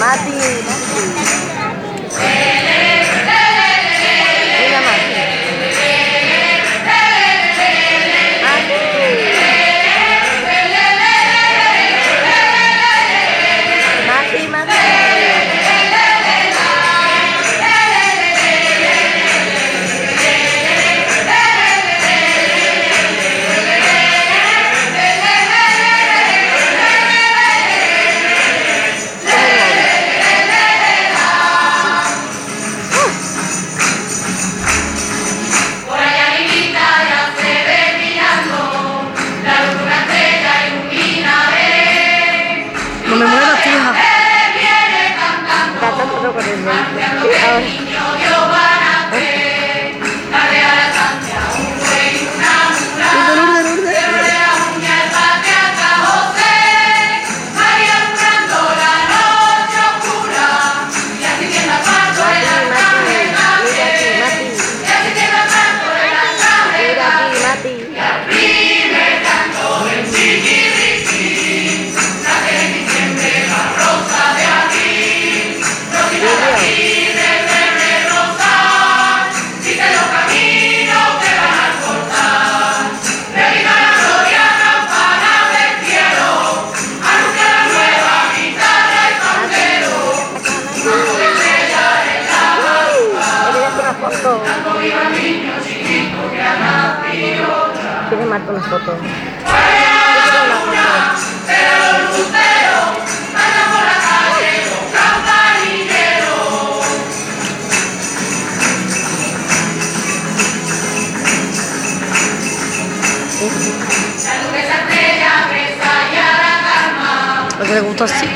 Mati. quiere mal con las fotos. Porque le gusta así.